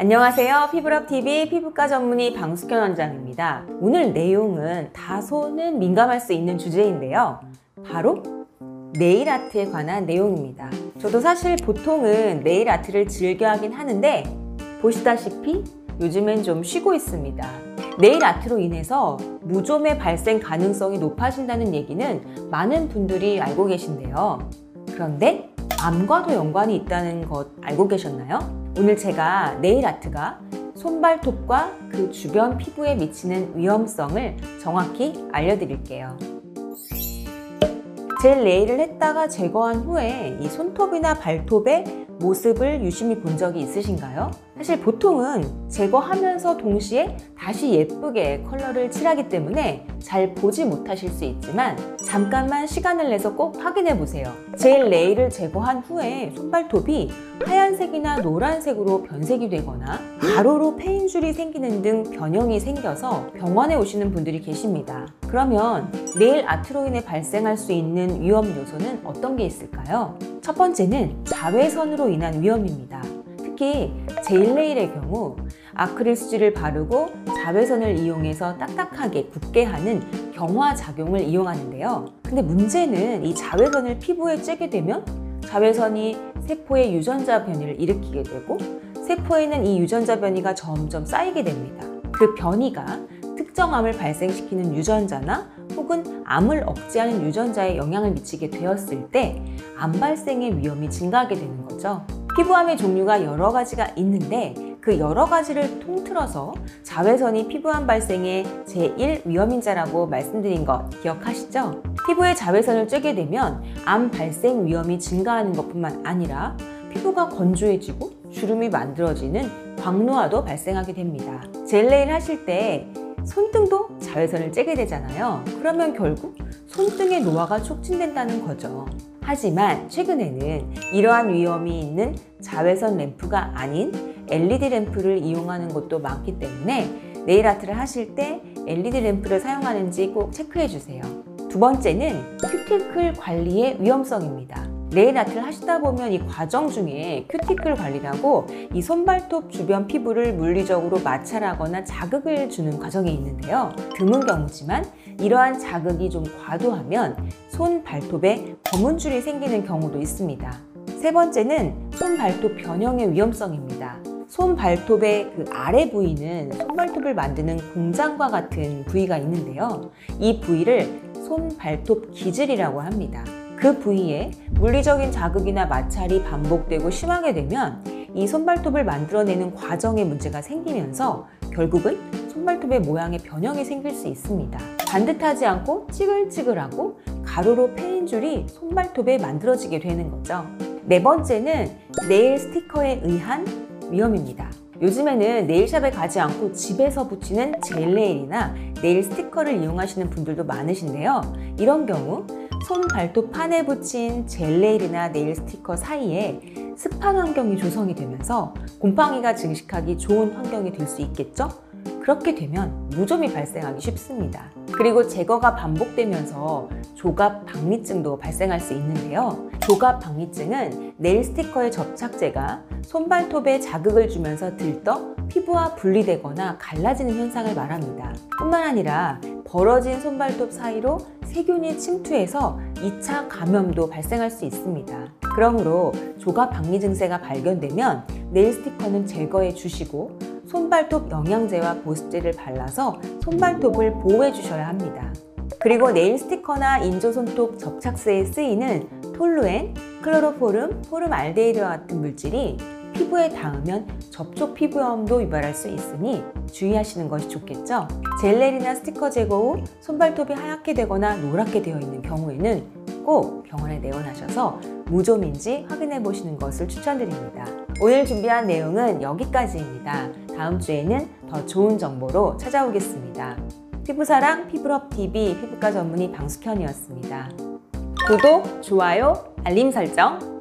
안녕하세요. 피부럽TV 피부과 전문의 방숙현 원장입니다. 오늘 내용은 다소는 민감할 수 있는 주제인데요. 바로 네일 아트에 관한 내용입니다. 저도 사실 보통은 네일 아트를 즐겨 하긴 하는데 보시다시피 요즘엔 좀 쉬고 있습니다. 네일 아트로 인해서 무좀의 발생 가능성이 높아진다는 얘기는 많은 분들이 알고 계신데요. 그런데 암과도 연관이 있다는 것 알고 계셨나요? 오늘 제가 네일 아트가 손발톱과 그 주변 피부에 미치는 위험성을 정확히 알려드릴게요. 젤 네일을 했다가 제거한 후에 이 손톱이나 발톱에 모습을 유심히 본 적이 있으신가요? 사실 보통은 제거하면서 동시에 다시 예쁘게 컬러를 칠하기 때문에 잘 보지 못하실 수 있지만 잠깐만 시간을 내서 꼭 확인해 보세요. 젤 레일을 제거한 후에 손발톱이 하얀색이나 노란색으로 변색이 되거나 가로로 페인줄이 생기는 등 변형이 생겨서 병원에 오시는 분들이 계십니다. 그러면 네일 아트로 인해 발생할 수 있는 위험 요소는 어떤 게 있을까요? 첫 번째는 자외선으로 인한 위험입니다. 특히 제일레일의 경우 아크릴 수지를 바르고 자외선을 이용해서 딱딱하게 굳게 하는 경화 작용을 이용하는데요. 근데 문제는 이 자외선을 피부에 쬐게 되면 자외선이 세포의 유전자 변이를 일으키게 되고 세포에는 이 유전자 변이가 점점 쌓이게 됩니다. 그 변이가 특정암을 발생시키는 유전자나 혹은 암을 억제하는 유전자에 영향을 미치게 되었을 때 암 발생의 위험이 증가하게 되는 거죠. 피부암의 종류가 여러 가지가 있는데 그 여러 가지를 통틀어서 자외선이 피부암 발생의 제1 위험인자라고 말씀드린 것 기억하시죠? 피부에 자외선을 쬐게 되면 암 발생 위험이 증가하는 것뿐만 아니라 피부가 건조해지고 주름이 만들어지는 광노화도 발생하게 됩니다. 젤레일 하실 때 손등도 자외선을 쬐게 되잖아요. 그러면 결국 손등의 노화가 촉진된다는 거죠. 하지만 최근에는 이러한 위험이 있는 자외선 램프가 아닌 LED 램프를 이용하는 곳도 많기 때문에 네일 아트를 하실 때 LED 램프를 사용하는지 꼭 체크해 주세요. 두 번째는 큐티클 관리의 위험성입니다. 네일 아트를 하시다 보면 이 과정 중에 큐티클 관리라고 이 손발톱 주변 피부를 물리적으로 마찰하거나 자극을 주는 과정이 있는데요. 드문 경우지만 이러한 자극이 좀 과도하면 손 발톱에 검은 줄이 생기는 경우도 있습니다. 세 번째는 손 발톱 변형의 위험성입니다. 손 발톱의 그 아래 부위는 손발톱을 만드는 공장과 같은 부위가 있는데요. 이 부위를 손 발톱 기질이라고 합니다. 그 부위에 물리적인 자극이나 마찰이 반복되고 심하게 되면 이 손발톱을 만들어내는 과정에 문제가 생기면서 결국은 손발톱의 모양의 변형이 생길 수 있습니다. 반듯하지 않고 찌글찌글하고 가로로 패인 줄이 손발톱에 만들어지게 되는 거죠. 네 번째는 네일 스티커에 의한 위험입니다. 요즘에는 네일샵에 가지 않고 집에서 붙이는 젤 네일이나 네일 스티커를 이용하시는 분들도 많으신데요. 이런 경우 손 발톱 판에 붙인 젤 네일이나 네일 스티커 사이에 습한 환경이 조성이 되면서 곰팡이가 증식하기 좋은 환경이 될 수 있겠죠? 그렇게 되면 무좀이 발생하기 쉽습니다. 그리고 제거가 반복되면서 조갑 박리증도 발생할 수 있는데요. 조갑 박리증은 네일 스티커의 접착제가 손발톱에 자극을 주면서 들떠 피부와 분리되거나 갈라지는 현상을 말합니다. 뿐만 아니라 벌어진 손발톱 사이로 세균이 침투해서 2차 감염도 발생할 수 있습니다. 그러므로 조갑 박리 증세가 발견되면 네일 스티커는 제거해 주시고 손발톱 영양제와 보습제를 발라서 손발톱을 보호해 주셔야 합니다. 그리고 네일 스티커나 인조 손톱 접착제에 쓰이는 톨루엔, 클로로포름, 포름알데히드와 같은 물질이 피부에 닿으면 접촉 피부염도 유발할 수 있으니 주의하시는 것이 좋겠죠? 젤넬이나 스티커 제거 후 손발톱이 하얗게 되거나 노랗게 되어 있는 경우에는 꼭 병원에 내원하셔서 무좀인지 확인해 보시는 것을 추천드립니다. 오늘 준비한 내용은 여기까지입니다. 다음 주에는 더 좋은 정보로 찾아오겠습니다. 피부사랑 피부럽TV 피부과 전문의 방숙현이었습니다. 구독, 좋아요, 알림 설정